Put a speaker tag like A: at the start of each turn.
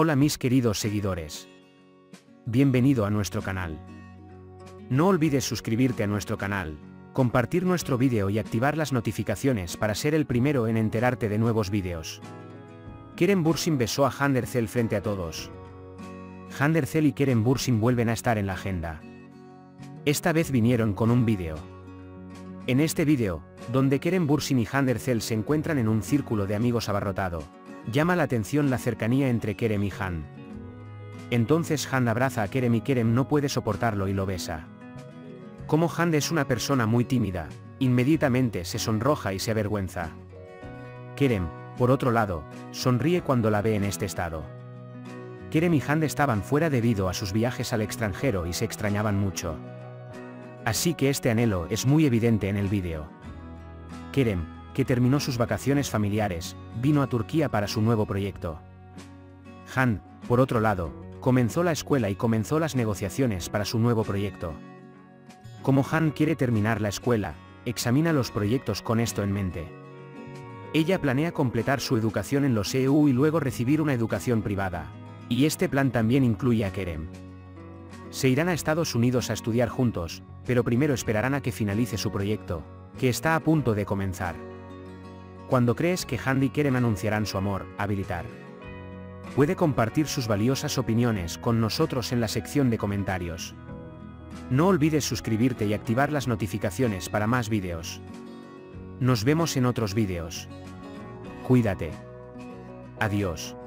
A: Hola mis queridos seguidores. Bienvenido a nuestro canal. No olvides suscribirte a nuestro canal, compartir nuestro vídeo y activar las notificaciones para ser el primero en enterarte de nuevos vídeos. Keren Bursin besó a Handercel frente a todos. Handercel y Keren Bursin vuelven a estar en la agenda. Esta vez vinieron con un vídeo. En este vídeo, donde Keren Bursin y Handercel se encuentran en un círculo de amigos abarrotado, llama la atención la cercanía entre Kerem y Han. Entonces Han abraza a Kerem y Kerem no puede soportarlo y lo besa. Como Han es una persona muy tímida, inmediatamente se sonroja y se avergüenza. Kerem, por otro lado, sonríe cuando la ve en este estado. Kerem y Han estaban fuera debido a sus viajes al extranjero y se extrañaban mucho. Así que este anhelo es muy evidente en el vídeo. Kerem, que terminó sus vacaciones familiares, vino a Turquía para su nuevo proyecto. Han, por otro lado, comenzó la escuela y comenzó las negociaciones para su nuevo proyecto. Como Han quiere terminar la escuela, examina los proyectos con esto en mente. Ella planea completar su educación en los EU y luego recibir una educación privada. Y este plan también incluye a Kerem. Se irán a Estados Unidos a estudiar juntos, pero primero esperarán a que finalice su proyecto, que está a punto de comenzar. Cuando crees que Handy y anunciarán su amor, habilitar. Puede compartir sus valiosas opiniones con nosotros en la sección de comentarios. No olvides suscribirte y activar las notificaciones para más vídeos. Nos vemos en otros vídeos. Cuídate. Adiós.